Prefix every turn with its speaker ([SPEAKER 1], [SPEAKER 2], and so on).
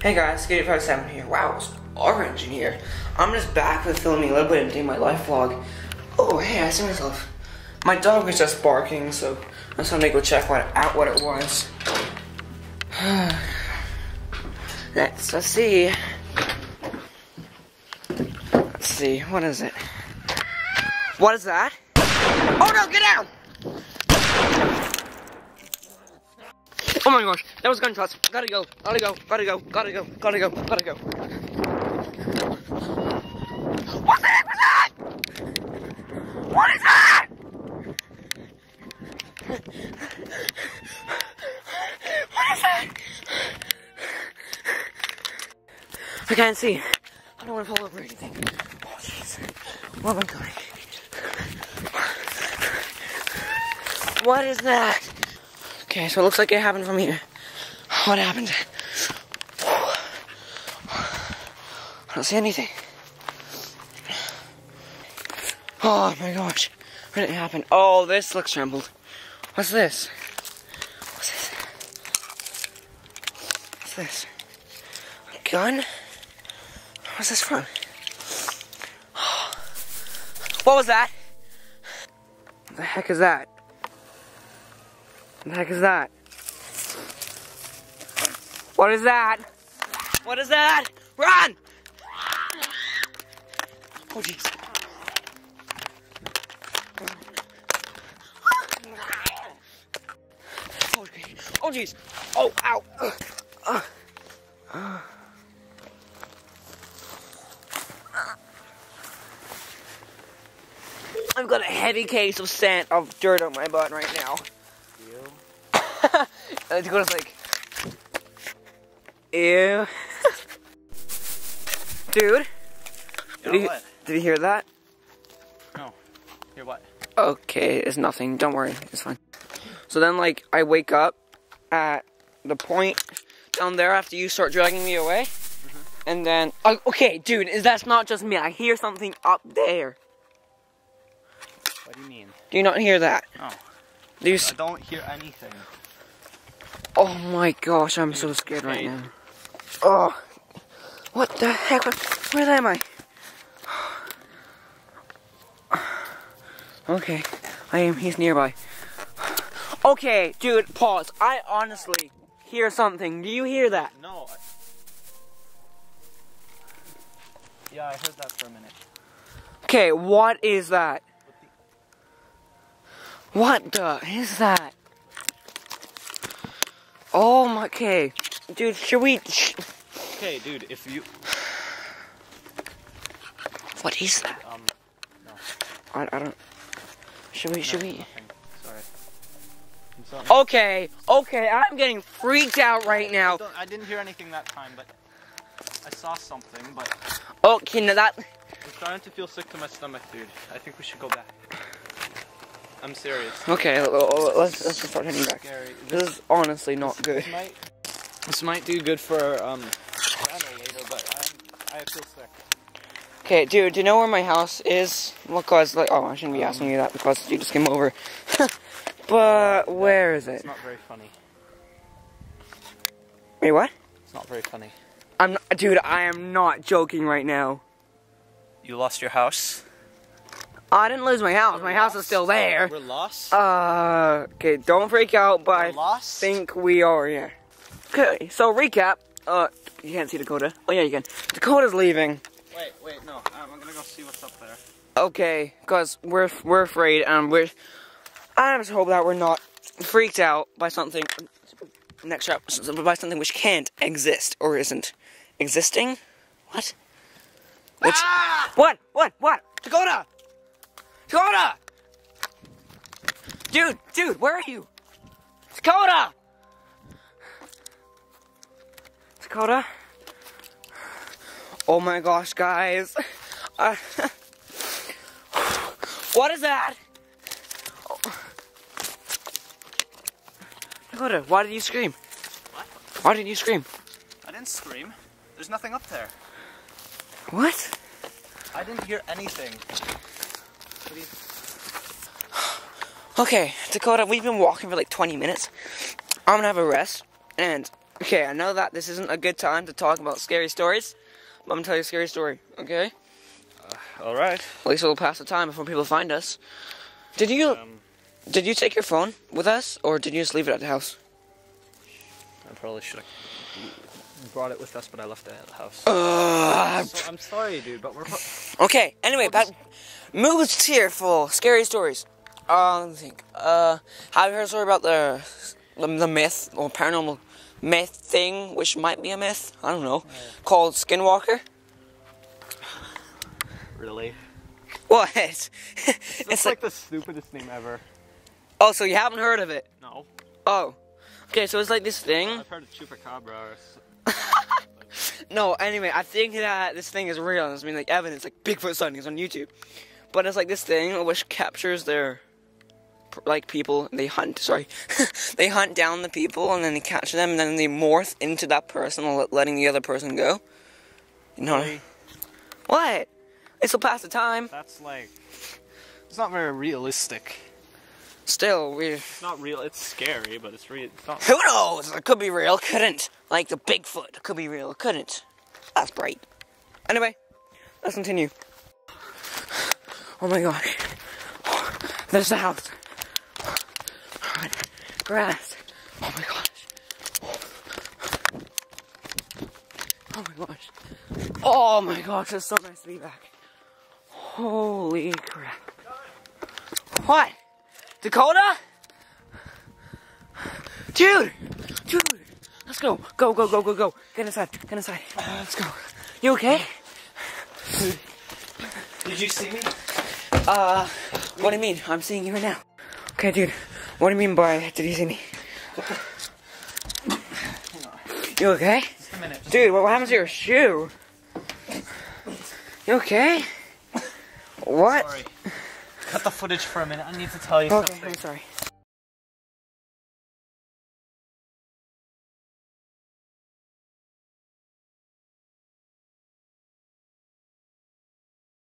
[SPEAKER 1] Hey guys, Skidude587 here. Wow, it's orange in here. I'm just back with filming a little bit of day my life vlog. Oh, hey, I see myself. My dog was just barking, so I just to go check what, out what it was. let's, let's see. Let's see, what is it? What is that? Oh no, get out! Oh my gosh, that was gunshots. Gotta go, gotta go, gotta go, gotta go, gotta go, gotta go. What the heck was that? What is that? What is that? I can't see. I don't want to fall over anything. Oh jeez. What am I doing? What is that? Okay, so it looks like it happened from here. What happened? I don't see anything. Oh my gosh. What did it happen? Oh, this looks trembled. What's this? What's this? What's this? A gun? What's this from? What was that? What the heck is that? What the heck is that? What is that? What is that? Run! Oh jeez. Oh jeez. Oh. Oh ow. I've got a heavy case of sand of dirt on my butt right now. And it goes like, ew. Dude, did you, did you hear that?
[SPEAKER 2] No. Hear what?
[SPEAKER 1] Okay, it's nothing. Don't worry, it's fine. So then, like, I wake up at the point down there after you start dragging me away, mm-hmm. and then, oh, okay, dude, is that's not just me? I hear something up there.
[SPEAKER 2] What do you mean?
[SPEAKER 1] Do you not hear that?
[SPEAKER 2] No.
[SPEAKER 1] Do you?
[SPEAKER 2] I don't hear anything.
[SPEAKER 1] Oh my gosh, I'm so scared right now. Oh, what the heck? Where am I? Okay, I am. He's nearby. Okay, dude, pause. I honestly hear something. Do you hear that?
[SPEAKER 2] No. Yeah, I heard that for a minute.
[SPEAKER 1] Okay, what is that? What the is that? Oh my. Okay, dude, should we? Sh
[SPEAKER 2] Okay, dude, if you
[SPEAKER 1] what is that?
[SPEAKER 2] um
[SPEAKER 1] I, I don't. Should we? Should
[SPEAKER 2] no,
[SPEAKER 1] we? Okay, okay, I'm getting freaked out right now.
[SPEAKER 2] don't, I didn't hear anything that time, but I saw something. But
[SPEAKER 1] Okay, now that.
[SPEAKER 2] I'm starting to feel sick to my stomach, dude. I think we should go back. I'm serious.
[SPEAKER 1] Okay, l- l- let's let's just start heading back.
[SPEAKER 2] Scary.
[SPEAKER 1] This is honestly not
[SPEAKER 2] this,
[SPEAKER 1] good.
[SPEAKER 2] This might, this might do good for um later, but I'm, I feel sick.
[SPEAKER 1] Okay, dude, do you know where my house is? Because like, oh, I shouldn't be asking you that because you just came over. but where is it?
[SPEAKER 2] It's not very funny.
[SPEAKER 1] Wait, what?
[SPEAKER 2] It's not very funny.
[SPEAKER 1] I'm, not, dude. I am not joking right now.
[SPEAKER 2] You lost your house.
[SPEAKER 1] I didn't lose my house. My house is still there.
[SPEAKER 2] We're lost.
[SPEAKER 1] Uh, okay, don't freak out, but I
[SPEAKER 2] We're lost.
[SPEAKER 1] think we are, yeah. Okay, so recap. Uh, you can't see Dakota. Oh yeah, you can. Dakota's leaving.
[SPEAKER 2] Wait, wait, no. Um, I'm gonna go see what's up there.
[SPEAKER 1] Okay, cause we're we're afraid, and we're. I just hope that we're not freaked out by something. Next up, by something which can't exist or isn't existing. What? Which? What? What? What? Dakota! Dakota! Dude, dude, where are you? Dakota! Dakota? Oh my gosh, guys. Uh, what is that? Oh. Dakota, why did you scream?
[SPEAKER 2] What?
[SPEAKER 1] Why didn't you scream?
[SPEAKER 2] I didn't scream. There's nothing up there.
[SPEAKER 1] What?
[SPEAKER 2] I didn't hear anything.
[SPEAKER 1] Okay, Dakota, we've been walking for like 20 minutes. I'm gonna have a rest, and Okay, I know that this isn't a good time to talk about scary stories, but I'm gonna tell you a scary story, okay?
[SPEAKER 2] All right.
[SPEAKER 1] At least it'll pass the time before people find us. Did you
[SPEAKER 2] Um,
[SPEAKER 1] did you take your phone with us, or did you just leave it at the house?
[SPEAKER 2] I probably should have brought it with us, but I left it at the house.
[SPEAKER 1] Uh,
[SPEAKER 2] So, I'm sorry, dude, but we're.
[SPEAKER 1] okay. Anyway, back moves tearful scary stories. Uh, let me think. Uh, have you heard a story about the the, the myth or paranormal myth thing, which might be a myth? I don't know. Called Skinwalker.
[SPEAKER 2] Really?
[SPEAKER 1] What? it's
[SPEAKER 2] It's
[SPEAKER 1] like
[SPEAKER 2] like the stupidest name ever.
[SPEAKER 1] oh, so you haven't heard of it?
[SPEAKER 2] No.
[SPEAKER 1] Oh. Okay, so it's like this thing.
[SPEAKER 2] I've heard of chupacabra.
[SPEAKER 1] No, anyway, I think that this thing is real. It's I mean like evidence, like Bigfoot sightings on YouTube. But it's like this thing which captures their like people. They hunt. Sorry, they hunt down the people and then they catch them and then they morph into that person, letting the other person go. You know
[SPEAKER 2] Really?
[SPEAKER 1] what? It's will pass the time.
[SPEAKER 2] That's like. It's not very realistic.
[SPEAKER 1] Still, we.
[SPEAKER 2] It's not real. It's scary, but it's real. It's not.
[SPEAKER 1] Who knows? It could be real. Couldn't. Like the Bigfoot. It could be real. Couldn't. That's bright. Anyway, let's continue. Oh my god. There's the house. Grass. Oh my gosh. Oh my gosh. Oh my gosh, it's so nice to be back. Holy crap. What? Dakota? Dude! Dude! Let's go. Go, go, go, go, go. Get inside. Get inside. Let's go. You okay?
[SPEAKER 2] Did you see me?
[SPEAKER 1] Uh, what do you mean? I'm seeing you right now. Okay, dude. What do you mean by did you see me? You okay?
[SPEAKER 2] Just a minute.
[SPEAKER 1] Dude, what happened to your shoe? You okay? What?
[SPEAKER 2] Sorry. Cut the footage for a minute. I need to tell you
[SPEAKER 1] Okay,
[SPEAKER 2] something.
[SPEAKER 1] I'm sorry.